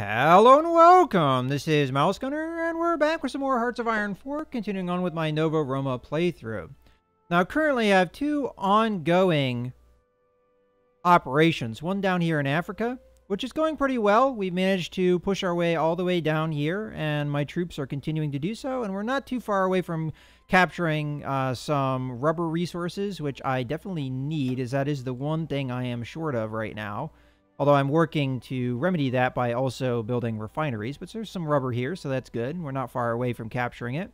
Hello and welcome. This is MouseGunner, and we're back with some more Hearts of Iron 4, continuing on with my Nova Roma playthrough. Now, currently I have two ongoing operations. One down here in Africa, which is going pretty well. We managed to push our way all the way down here, and my troops are continuing to do so, and we're not too far away from capturing uh, some rubber resources, which I definitely need, as that is the one thing I am short of right now. Although I'm working to remedy that by also building refineries. But there's some rubber here, so that's good. We're not far away from capturing it.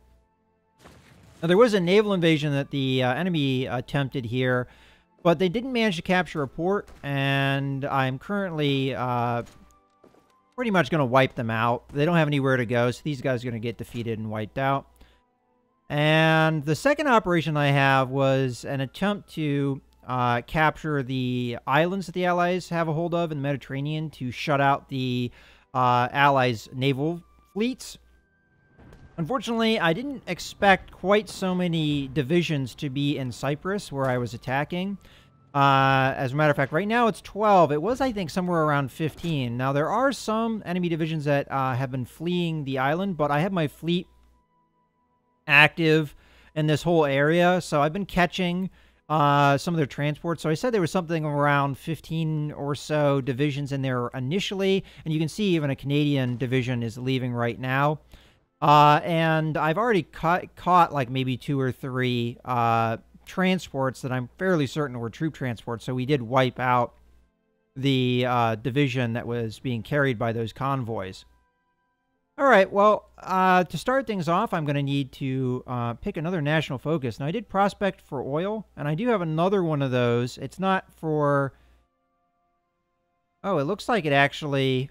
Now, there was a naval invasion that the uh, enemy attempted here, but they didn't manage to capture a port, and I'm currently uh, pretty much going to wipe them out. They don't have anywhere to go, so these guys are going to get defeated and wiped out. And the second operation I have was an attempt to uh, capture the islands that the Allies have a hold of in the Mediterranean to shut out the uh, Allies' naval fleets. Unfortunately, I didn't expect quite so many divisions to be in Cyprus where I was attacking. Uh, as a matter of fact, right now it's 12. It was, I think, somewhere around 15. Now, there are some enemy divisions that uh, have been fleeing the island, but I have my fleet active in this whole area, so I've been catching uh, some of their transports. So I said there was something around 15 or so divisions in there initially, and you can see even a Canadian division is leaving right now. Uh, and I've already caught, caught like maybe two or three uh, transports that I'm fairly certain were troop transports. So we did wipe out the uh, division that was being carried by those convoys. All right, well, uh, to start things off, I'm going to need to uh, pick another national focus. Now, I did prospect for oil, and I do have another one of those. It's not for... Oh, it looks like it actually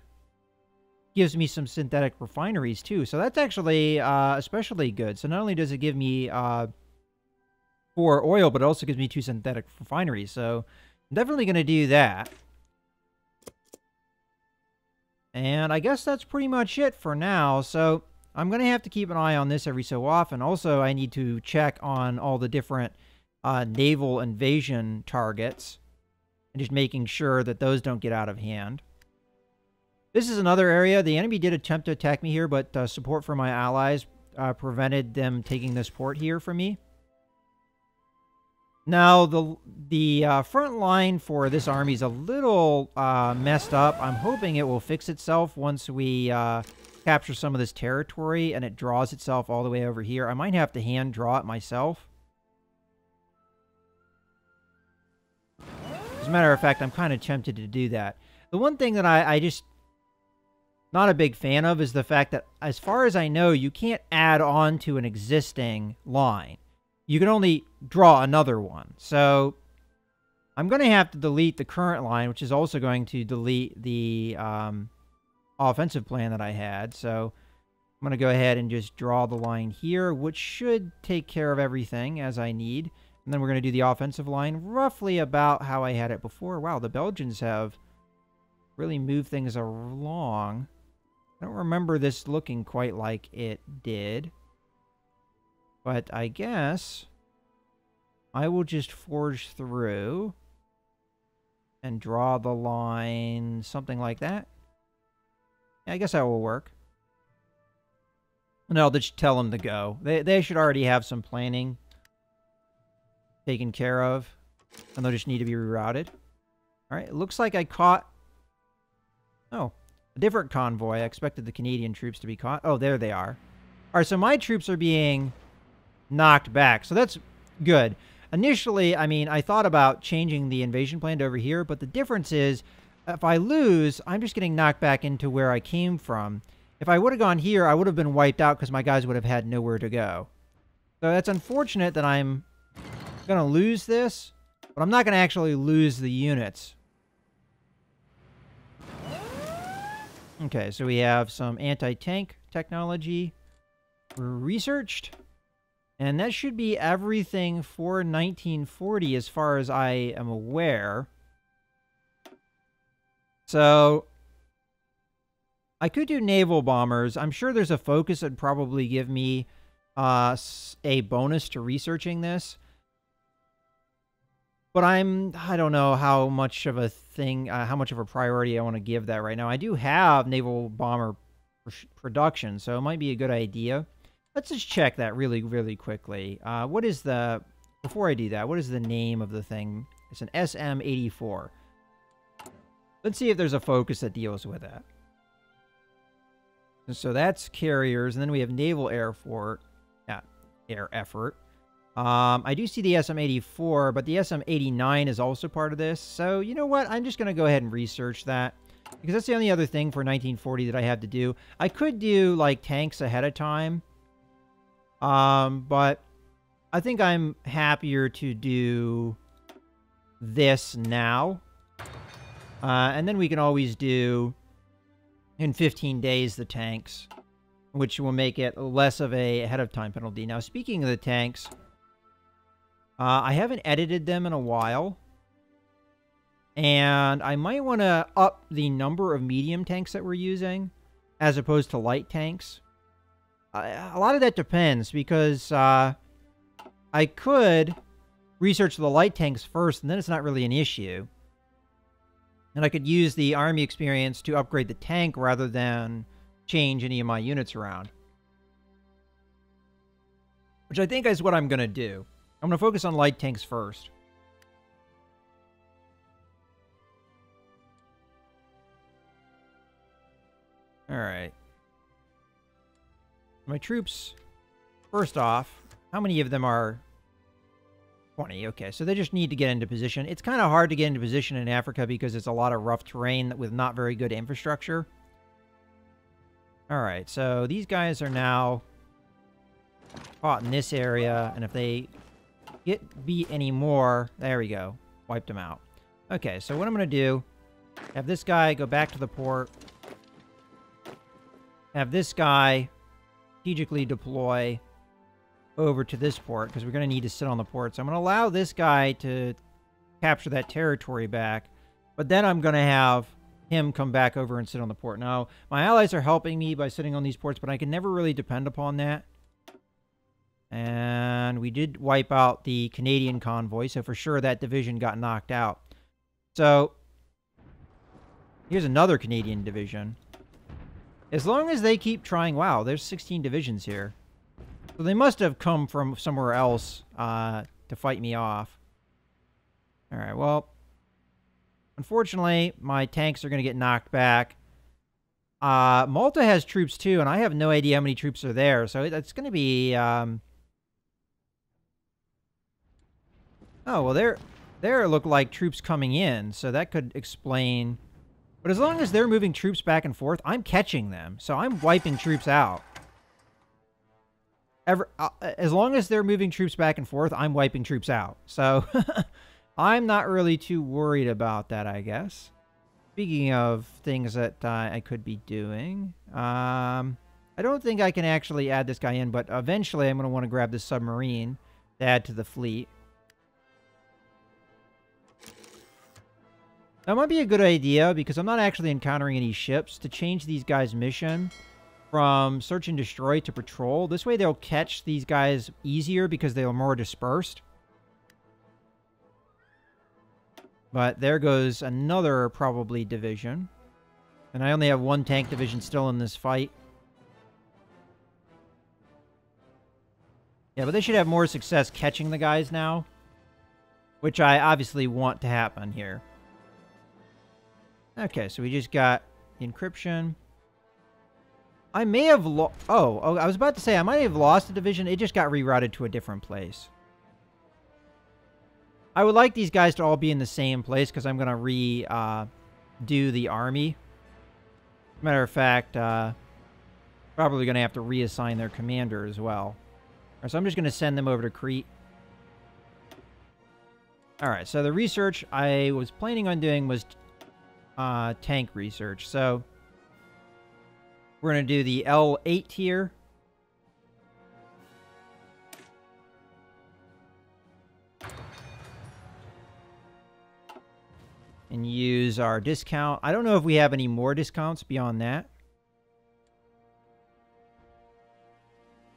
gives me some synthetic refineries, too. So that's actually uh, especially good. So not only does it give me uh, for oil, but it also gives me two synthetic refineries. So I'm definitely going to do that. And I guess that's pretty much it for now. So I'm going to have to keep an eye on this every so often. Also, I need to check on all the different uh, naval invasion targets. And just making sure that those don't get out of hand. This is another area. The enemy did attempt to attack me here, but uh, support from my allies uh, prevented them taking this port here from me. Now, the the uh, front line for this army is a little uh, messed up. I'm hoping it will fix itself once we uh, capture some of this territory and it draws itself all the way over here. I might have to hand draw it myself. As a matter of fact, I'm kind of tempted to do that. The one thing that I, I just not a big fan of is the fact that, as far as I know, you can't add on to an existing line you can only draw another one. So I'm going to have to delete the current line, which is also going to delete the um, offensive plan that I had. So I'm going to go ahead and just draw the line here, which should take care of everything as I need. And then we're going to do the offensive line roughly about how I had it before. Wow, the Belgians have really moved things along. I don't remember this looking quite like it did. But I guess I will just forge through and draw the line, something like that. I guess that will work. And I'll just tell them to go. They, they should already have some planning taken care of. And they'll just need to be rerouted. Alright, it looks like I caught... Oh, a different convoy. I expected the Canadian troops to be caught. Oh, there they are. Alright, so my troops are being knocked back. So that's good. Initially, I mean, I thought about changing the invasion plan to over here, but the difference is if I lose, I'm just getting knocked back into where I came from. If I would have gone here, I would have been wiped out because my guys would have had nowhere to go. So that's unfortunate that I'm going to lose this, but I'm not going to actually lose the units. Okay, so we have some anti-tank technology researched. And that should be everything for 1940 as far as I am aware. So, I could do naval bombers. I'm sure there's a focus that'd probably give me uh, a bonus to researching this. But I'm, I don't know how much of a thing, uh, how much of a priority I want to give that right now. I do have naval bomber pr production, so it might be a good idea. Let's just check that really, really quickly. Uh, what is the, before I do that, what is the name of the thing? It's an SM-84. Let's see if there's a focus that deals with that. And so that's carriers, and then we have naval air fort, yeah, air effort. Um, I do see the SM-84, but the SM-89 is also part of this. So, you know what? I'm just going to go ahead and research that. Because that's the only other thing for 1940 that I have to do. I could do, like, tanks ahead of time. Um, but I think I'm happier to do this now. Uh, and then we can always do, in 15 days, the tanks. Which will make it less of a ahead-of-time penalty. Now, speaking of the tanks... Uh, I haven't edited them in a while. And I might want to up the number of medium tanks that we're using as opposed to light tanks. A lot of that depends because uh, I could research the light tanks first and then it's not really an issue. And I could use the army experience to upgrade the tank rather than change any of my units around. Which I think is what I'm going to do. I'm going to focus on light tanks first. Alright. My troops, first off, how many of them are 20? Okay, so they just need to get into position. It's kind of hard to get into position in Africa because it's a lot of rough terrain with not very good infrastructure. Alright, so these guys are now caught in this area, and if they get beat anymore. There we go. Wiped them out. Okay, so what I'm going to do, have this guy go back to the port. Have this guy strategically deploy over to this port, because we're going to need to sit on the port. So I'm going to allow this guy to capture that territory back. But then I'm going to have him come back over and sit on the port. Now, my allies are helping me by sitting on these ports, but I can never really depend upon that. And we did wipe out the Canadian convoy, so for sure that division got knocked out. So, here's another Canadian division. As long as they keep trying... Wow, there's 16 divisions here. So they must have come from somewhere else uh, to fight me off. Alright, well... Unfortunately, my tanks are going to get knocked back. Uh, Malta has troops too, and I have no idea how many troops are there. So it's going to be... Um, Oh, well, there, there look like troops coming in, so that could explain... But as long as they're moving troops back and forth, I'm catching them, so I'm wiping troops out. Ever, uh, as long as they're moving troops back and forth, I'm wiping troops out. So, I'm not really too worried about that, I guess. Speaking of things that uh, I could be doing, um, I don't think I can actually add this guy in, but eventually I'm going to want to grab this submarine to add to the fleet. That might be a good idea because I'm not actually encountering any ships to change these guys' mission from search and destroy to patrol. This way they'll catch these guys easier because they are more dispersed. But there goes another probably division. And I only have one tank division still in this fight. Yeah, but they should have more success catching the guys now. Which I obviously want to happen here. Okay, so we just got encryption. I may have lost... Oh, oh, I was about to say, I might have lost a division. It just got rerouted to a different place. I would like these guys to all be in the same place because I'm going to re uh, do the army. Matter of fact, uh, probably going to have to reassign their commander as well. Right, so I'm just going to send them over to Crete. Alright, so the research I was planning on doing was uh, tank research. So we're going to do the L8 here. And use our discount. I don't know if we have any more discounts beyond that.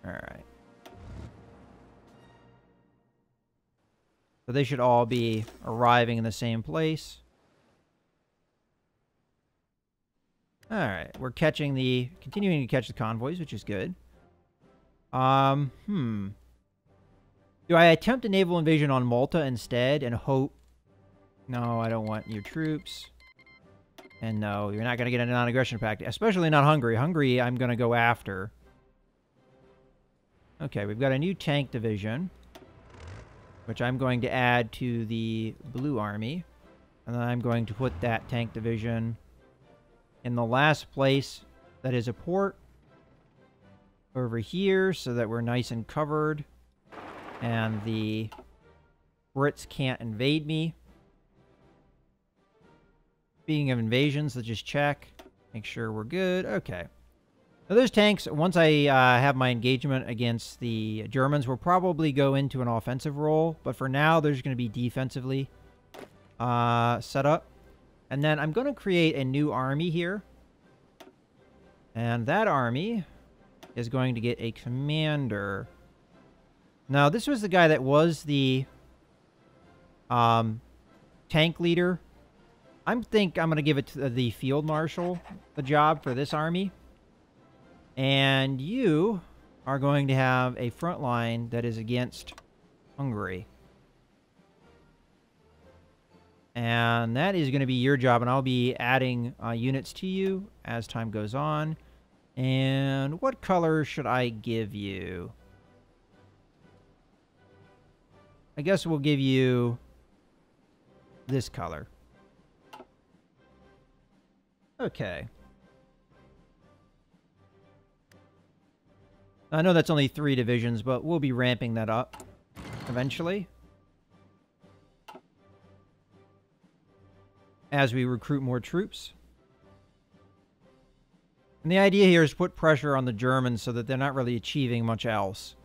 Alright. So they should all be arriving in the same place. All right, we're catching the, continuing to catch the convoys, which is good. Um, hmm. Do I attempt a naval invasion on Malta instead and hope... No, I don't want your troops. And no, you're not going to get a non-aggression pact, especially not Hungary. Hungary, I'm going to go after. Okay, we've got a new tank division, which I'm going to add to the blue army. And then I'm going to put that tank division in the last place that is a port over here so that we're nice and covered and the Brits can't invade me. Speaking of invasions, let's just check. Make sure we're good. Okay. Now those tanks, once I uh, have my engagement against the Germans, will probably go into an offensive role. But for now, there's going to be defensively uh, set up. And then I'm going to create a new army here. And that army is going to get a commander. Now, this was the guy that was the um, tank leader. I think I'm going to give it to the field marshal, the job for this army. And you are going to have a front line that is against Hungary. And that is going to be your job, and I'll be adding uh, units to you as time goes on. And what color should I give you? I guess we'll give you this color. Okay. I know that's only three divisions, but we'll be ramping that up eventually. As we recruit more troops. And the idea here is put pressure on the Germans so that they're not really achieving much else.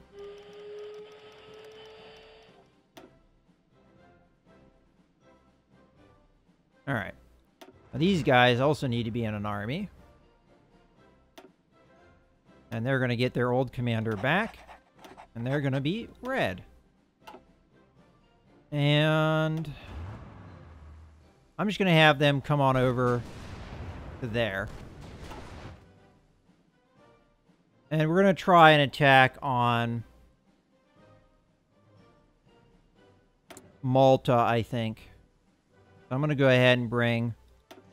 Alright. These guys also need to be in an army. And they're going to get their old commander back. And they're going to be red. And... I'm just going to have them come on over to there. And we're going to try an attack on... Malta, I think. So I'm going to go ahead and bring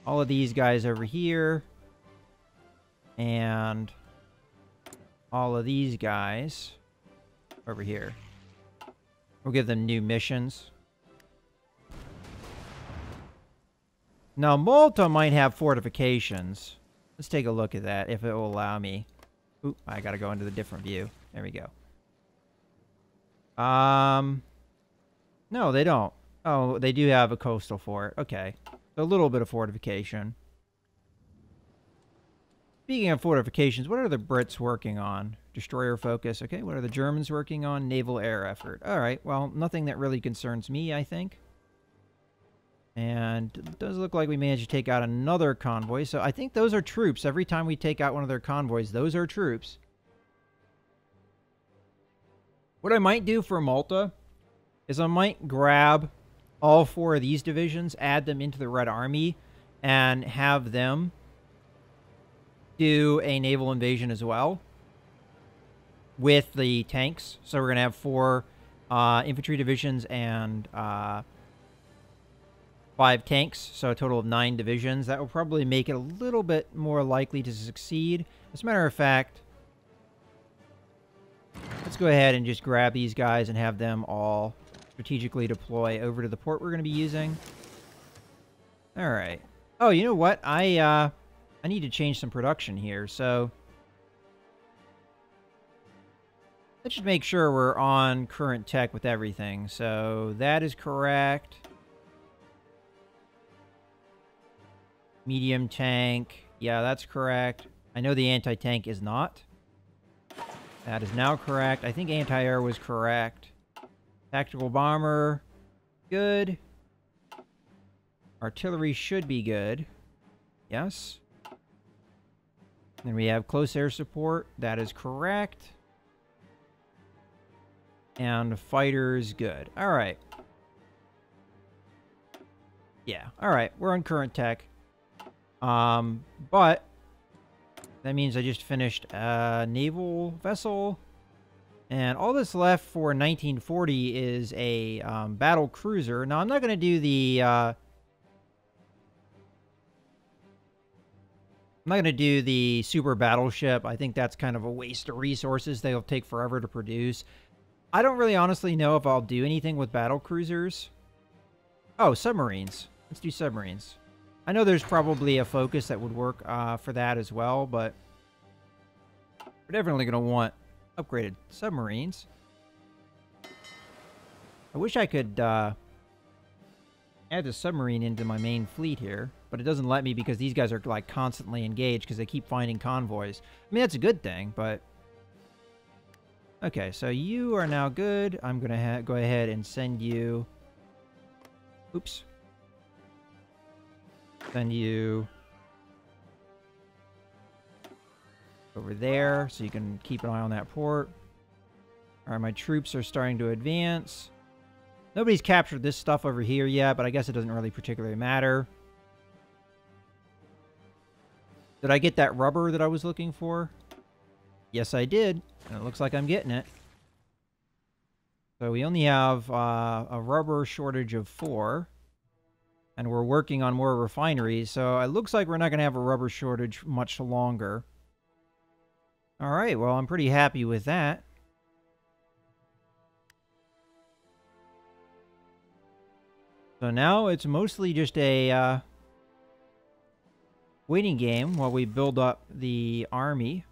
all of these guys over here. And all of these guys over here. We'll give them new missions. Now, Malta might have fortifications. Let's take a look at that, if it will allow me. Oop, I gotta go into the different view. There we go. Um, no, they don't. Oh, they do have a coastal fort. Okay. A little bit of fortification. Speaking of fortifications, what are the Brits working on? Destroyer focus. Okay, what are the Germans working on? Naval air effort. All right, well, nothing that really concerns me, I think. And it does look like we managed to take out another convoy. So I think those are troops. Every time we take out one of their convoys, those are troops. What I might do for Malta is I might grab all four of these divisions, add them into the Red Army, and have them do a naval invasion as well with the tanks. So we're going to have four uh, infantry divisions and uh, five tanks, so a total of nine divisions. That will probably make it a little bit more likely to succeed. As a matter of fact, let's go ahead and just grab these guys and have them all strategically deploy over to the port we're going to be using. All right. Oh, you know what? I, uh, I need to change some production here, so... Let's just make sure we're on current tech with everything. So that is correct. Medium tank. Yeah, that's correct. I know the anti-tank is not. That is now correct. I think anti-air was correct. Tactical bomber. Good. Artillery should be good. Yes. Then we have close air support. That is correct. And fighters, good. All right. Yeah, all right. We're on current tech. Um, but That means I just finished a naval vessel. And all that's left for 1940 is a um, battle cruiser. Now, I'm not going to do the... Uh, I'm not going to do the super battleship. I think that's kind of a waste of resources. They'll take forever to produce. I don't really honestly know if I'll do anything with battle cruisers. Oh, submarines. Let's do submarines. I know there's probably a focus that would work uh, for that as well, but we're definitely going to want upgraded submarines. I wish I could uh, add the submarine into my main fleet here, but it doesn't let me because these guys are like constantly engaged because they keep finding convoys. I mean, that's a good thing, but... Okay, so you are now good. I'm going to go ahead and send you... Oops. Send you... over there so you can keep an eye on that port. Alright, my troops are starting to advance. Nobody's captured this stuff over here yet, but I guess it doesn't really particularly matter. Did I get that rubber that I was looking for? Yes, I did. And it looks like I'm getting it. So we only have uh, a rubber shortage of four. And we're working on more refineries. So it looks like we're not going to have a rubber shortage much longer. All right, well, I'm pretty happy with that. So now it's mostly just a uh, waiting game while we build up the army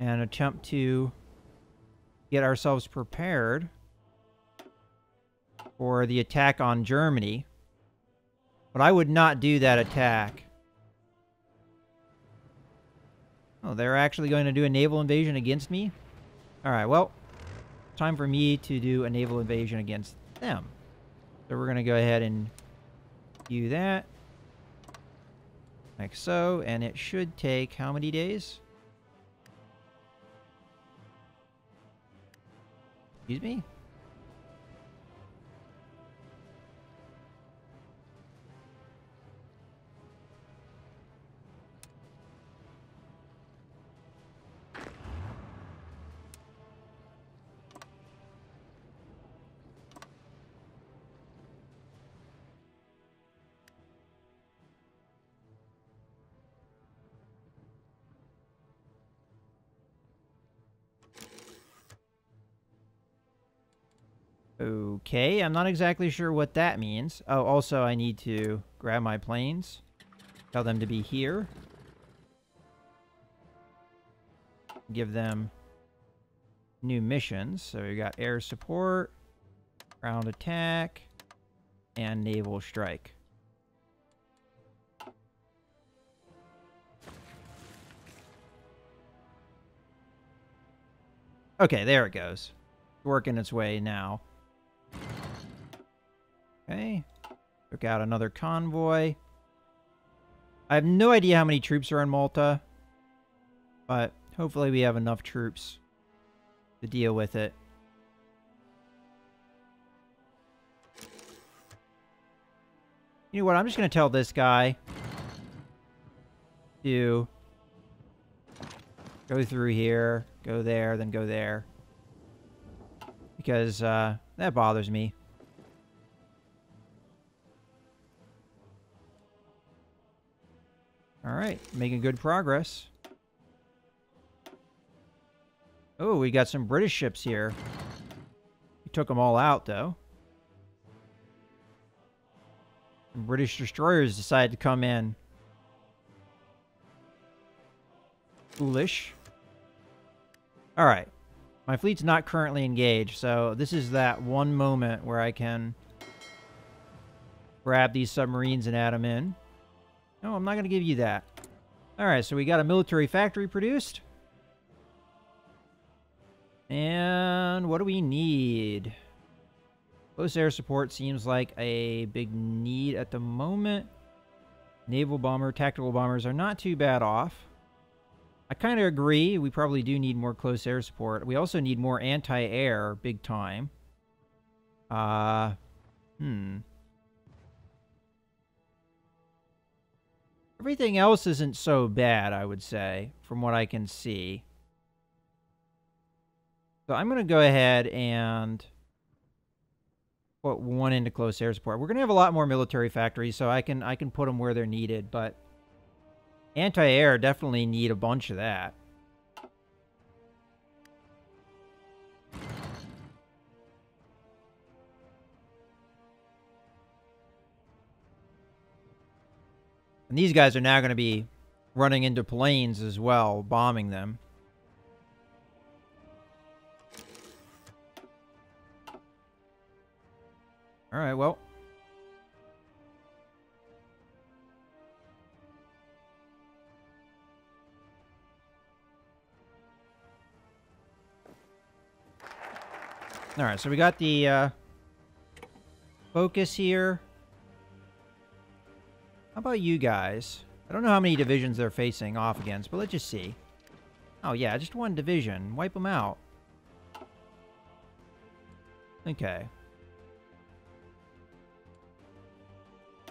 and attempt to get ourselves prepared for the attack on Germany. But I would not do that attack Oh, they're actually going to do a naval invasion against me? Alright, well, time for me to do a naval invasion against them. So we're going to go ahead and do that. Like so, and it should take how many days? Excuse me? Okay, I'm not exactly sure what that means. Oh, also I need to grab my planes. Tell them to be here. Give them new missions. So we got air support, ground attack, and naval strike. Okay, there it goes. Working its way now. Okay. Took out another convoy. I have no idea how many troops are in Malta. But hopefully we have enough troops to deal with it. You know what? I'm just going to tell this guy to go through here, go there, then go there. Because uh, that bothers me. Alright, making good progress. Oh, we got some British ships here. We took them all out, though. British destroyers decided to come in. Foolish. Alright. My fleet's not currently engaged, so this is that one moment where I can grab these submarines and add them in. No, I'm not going to give you that. Alright, so we got a military factory produced. And what do we need? Close air support seems like a big need at the moment. Naval bomber, tactical bombers are not too bad off. I kind of agree. We probably do need more close air support. We also need more anti-air, big time. Uh, hmm. Everything else isn't so bad, I would say, from what I can see. So I'm going to go ahead and put one into close air support. We're going to have a lot more military factories, so I can I can put them where they're needed, but anti-air definitely need a bunch of that. And these guys are now going to be running into planes as well, bombing them. All right, well. All right, so we got the uh, focus here. How about you guys? I don't know how many divisions they're facing off against, but let's just see. Oh, yeah, just one division. Wipe them out. Okay.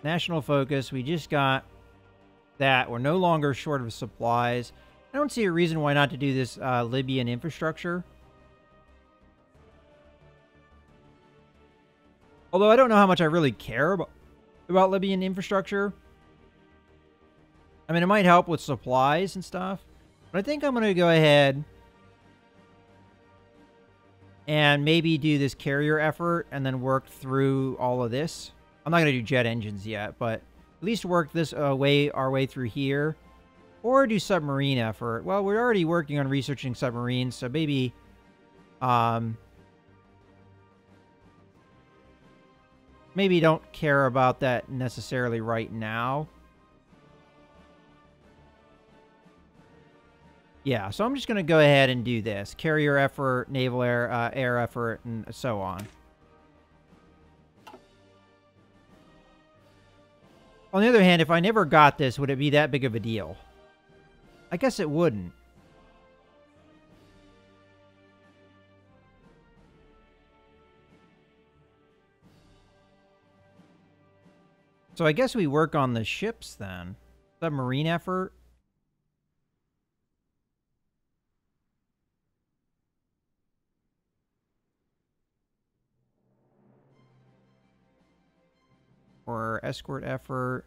National focus. We just got that. We're no longer short of supplies. I don't see a reason why not to do this uh, Libyan infrastructure. Although I don't know how much I really care about, about Libyan infrastructure. I mean, it might help with supplies and stuff. But I think I'm going to go ahead and maybe do this carrier effort and then work through all of this. I'm not going to do jet engines yet, but at least work this uh, way our way through here. Or do submarine effort. Well, we're already working on researching submarines, so maybe... Um, maybe don't care about that necessarily right now. Yeah, so I'm just going to go ahead and do this. Carrier effort, naval air, uh, air effort, and so on. On the other hand, if I never got this, would it be that big of a deal? I guess it wouldn't. So I guess we work on the ships then. Submarine effort. Or escort effort.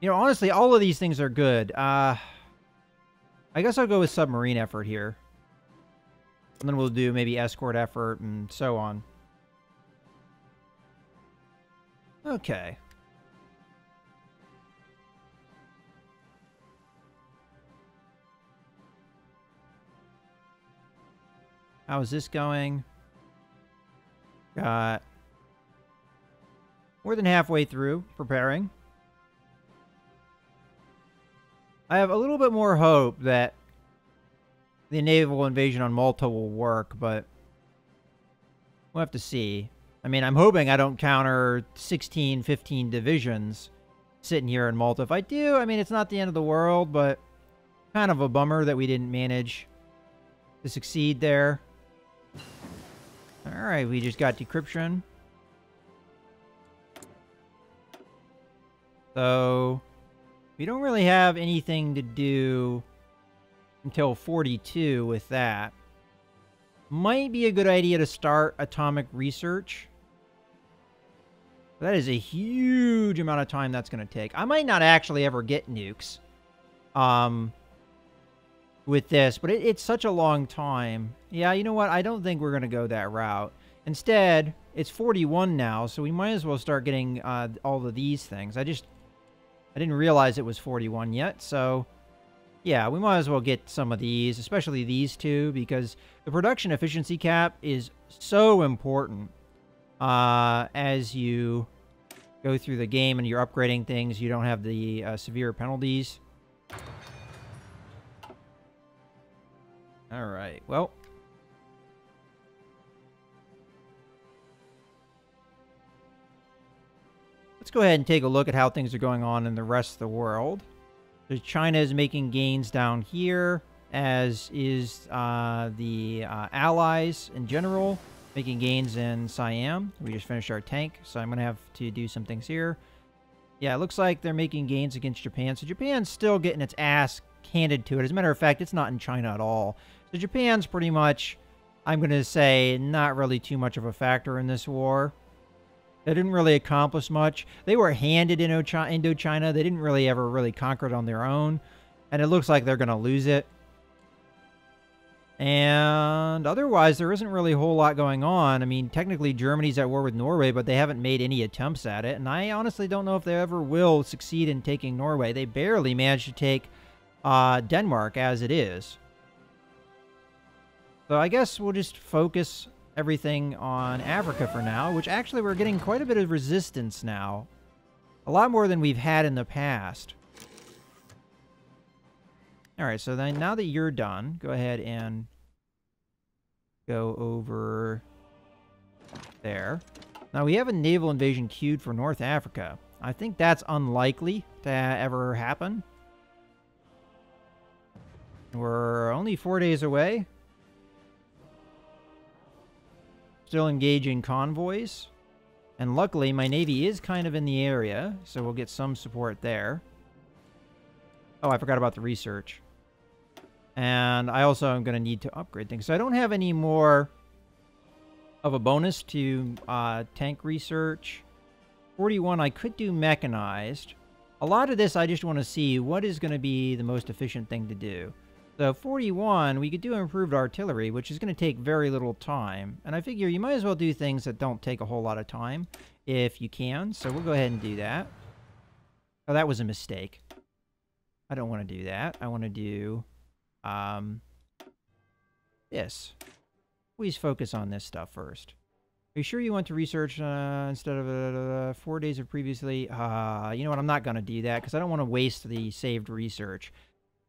You know, honestly, all of these things are good. Uh, I guess I'll go with submarine effort here. And then we'll do maybe escort effort and so on. Okay. How is this going? Got more than halfway through preparing. I have a little bit more hope that the naval invasion on Malta will work, but we'll have to see. I mean, I'm hoping I don't counter 16, 15 divisions sitting here in Malta. If I do, I mean, it's not the end of the world, but kind of a bummer that we didn't manage to succeed there. Alright, we just got decryption. So, we don't really have anything to do until 42 with that. Might be a good idea to start atomic research. That is a huge amount of time that's going to take. I might not actually ever get nukes. Um, with this, but it, it's such a long time. Yeah, you know what? I don't think we're going to go that route. Instead, it's 41 now, so we might as well start getting uh, all of these things. I just, I didn't realize it was 41 yet, so yeah, we might as well get some of these, especially these two, because the production efficiency cap is so important uh, as you go through the game and you're upgrading things. You don't have the uh, severe penalties. All right. Well. Let's go ahead and take a look at how things are going on in the rest of the world. So China is making gains down here, as is uh, the uh, allies in general. Making gains in Siam. We just finished our tank, so I'm going to have to do some things here. Yeah, it looks like they're making gains against Japan. So Japan's still getting its ass handed to it. As a matter of fact, it's not in China at all. So Japan's pretty much, I'm going to say, not really too much of a factor in this war. They didn't really accomplish much. They were handed in Indochina. They didn't really ever really conquer it on their own. And it looks like they're going to lose it. And otherwise, there isn't really a whole lot going on. I mean, technically, Germany's at war with Norway, but they haven't made any attempts at it. And I honestly don't know if they ever will succeed in taking Norway. They barely managed to take uh, Denmark as it is. So I guess we'll just focus everything on Africa for now, which actually we're getting quite a bit of resistance now. A lot more than we've had in the past. All right, so then now that you're done, go ahead and go over there. Now we have a naval invasion queued for North Africa. I think that's unlikely to ever happen. We're only four days away. Still engaging convoys. And luckily, my navy is kind of in the area, so we'll get some support there. Oh, I forgot about the research. And I also am going to need to upgrade things. So I don't have any more of a bonus to uh, tank research. 41, I could do mechanized. A lot of this, I just want to see what is going to be the most efficient thing to do. So 41, we could do improved artillery, which is going to take very little time. And I figure you might as well do things that don't take a whole lot of time if you can. So we'll go ahead and do that. Oh, that was a mistake. I don't want to do that. I want to do um, this. Please focus on this stuff first. Are you sure you want to research uh, instead of uh, four days of previously? Uh, you know what? I'm not going to do that because I don't want to waste the saved research.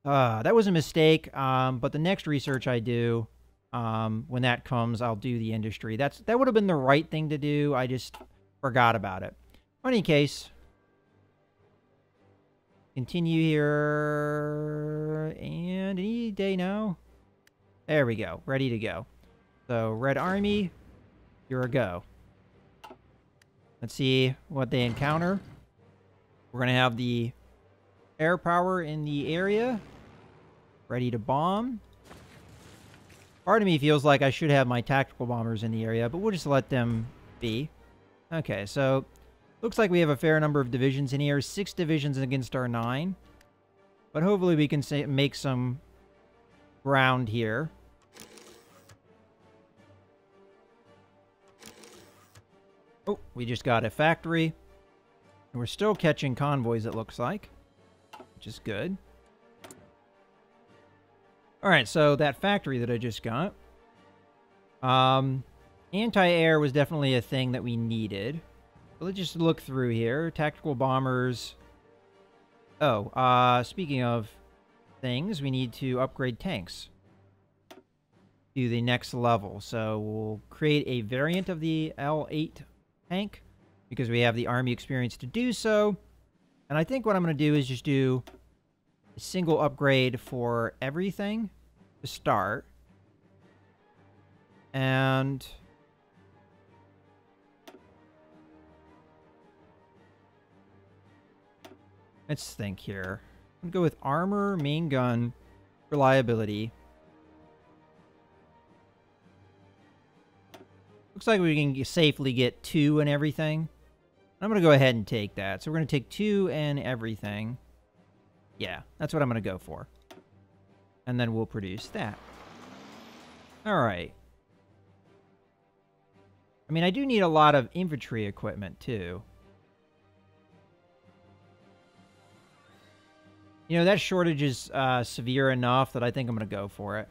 Uh, that was a mistake. Um, but the next research I do, um, when that comes, I'll do the industry. That's That would have been the right thing to do. I just forgot about it. In any case, Continue here. And any day now. There we go. Ready to go. So, Red Army, you're a go. Let's see what they encounter. We're going to have the air power in the area. Ready to bomb. Part of me feels like I should have my tactical bombers in the area, but we'll just let them be. Okay, so Looks like we have a fair number of divisions in here. Six divisions against our nine. But hopefully we can say, make some ground here. Oh, we just got a factory. And we're still catching convoys, it looks like. Which is good. Alright, so that factory that I just got. Um, Anti-air was definitely a thing that we needed. Let's just look through here. Tactical bombers. Oh, uh, speaking of things, we need to upgrade tanks to the next level. So we'll create a variant of the L8 tank because we have the army experience to do so. And I think what I'm going to do is just do a single upgrade for everything start. And Let's think here. I'm gonna go with armor, main gun, reliability. Looks like we can safely get two and everything. I'm going to go ahead and take that. So we're going to take two and everything. Yeah, that's what I'm going to go for. And then we'll produce that. All right. I mean, I do need a lot of infantry equipment, too. You know, that shortage is uh, severe enough that I think I'm going to go for it.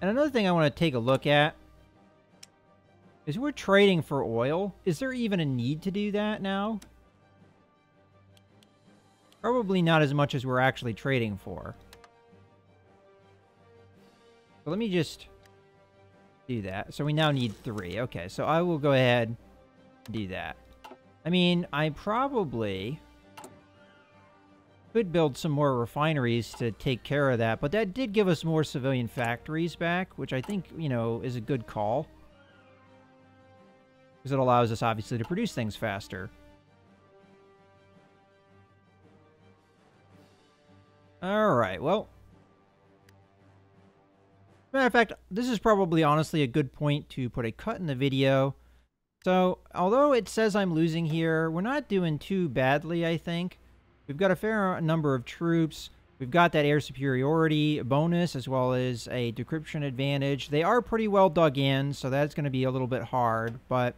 And another thing I want to take a look at is we're trading for oil. Is there even a need to do that now? Probably not as much as we're actually trading for. So let me just do that. So we now need three. Okay, so I will go ahead and do that. I mean, I probably... Could build some more refineries to take care of that, but that did give us more civilian factories back, which I think, you know, is a good call. Because it allows us, obviously, to produce things faster. Alright, well. Matter of fact, this is probably honestly a good point to put a cut in the video. So, although it says I'm losing here, we're not doing too badly, I think. We've got a fair number of troops. We've got that air superiority bonus as well as a decryption advantage. They are pretty well dug in, so that's going to be a little bit hard, but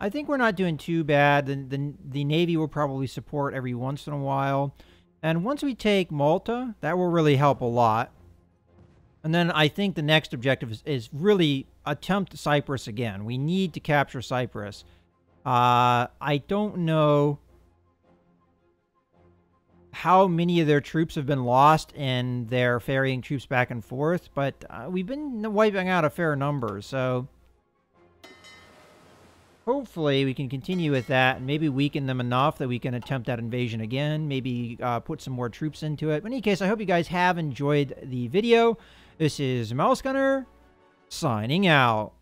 I think we're not doing too bad. The, the, the Navy will probably support every once in a while. And once we take Malta, that will really help a lot. And then I think the next objective is, is really attempt Cyprus again. We need to capture Cyprus. Uh, I don't know how many of their troops have been lost and they're ferrying troops back and forth, but uh, we've been wiping out a fair number, so hopefully we can continue with that and maybe weaken them enough that we can attempt that invasion again, maybe uh, put some more troops into it. But in any case, I hope you guys have enjoyed the video. This is MouseGunner, signing out.